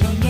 touch.